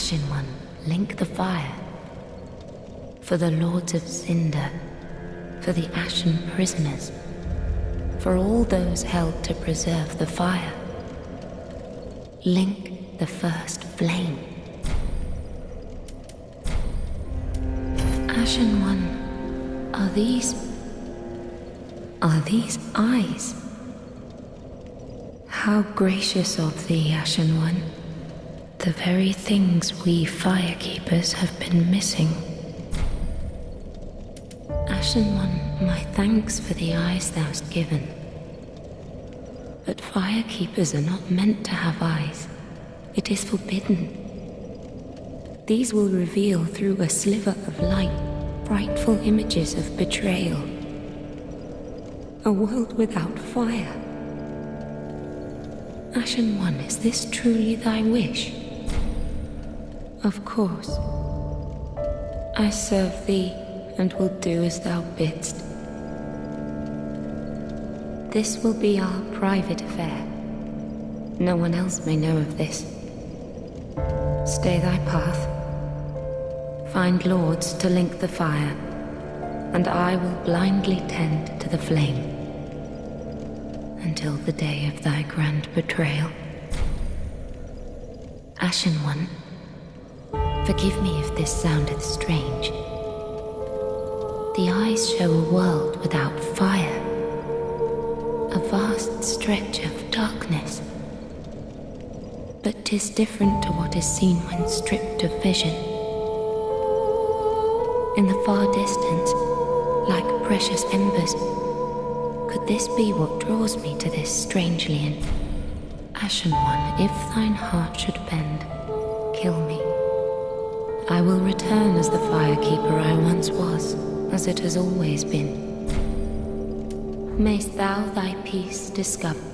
Ashen One, link the fire. For the lords of Cinder, for the Ashen prisoners, for all those held to preserve the fire. Link the first flame. Ashen One, are these. Are these eyes? How gracious of thee, Ashen One. The very things we firekeepers have been missing. Ashen One, my thanks for the eyes thou'st given. But firekeepers are not meant to have eyes. It is forbidden. These will reveal through a sliver of light frightful images of betrayal. A world without fire. Ashen One, is this truly thy wish? Of course. I serve thee and will do as thou bidst. This will be our private affair. No one else may know of this. Stay thy path. Find lords to link the fire, and I will blindly tend to the flame until the day of thy grand betrayal. Ashen One, forgive me if this soundeth strange. The eyes show a world without fire, a vast stretch of darkness. But 'tis different to what is seen when stripped of vision. In the far distance, like precious embers, could this be what draws me to this strangely and ashen one? If thine heart should bend, return as the firekeeper I once was as it has always been. Mayst thou thy peace discover.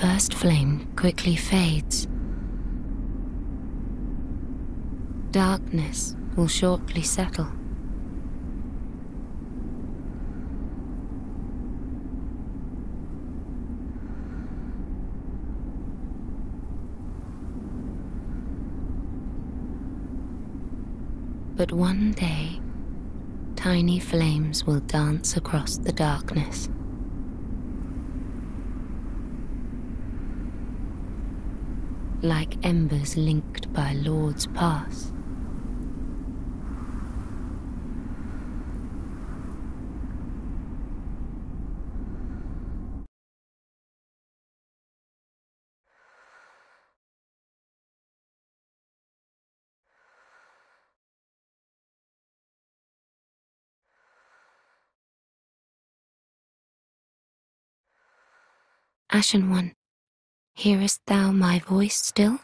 First flame quickly fades. Darkness will shortly settle. But one day, tiny flames will dance across the darkness like embers linked by Lord's Pass. Ashen One, hearest thou my voice still?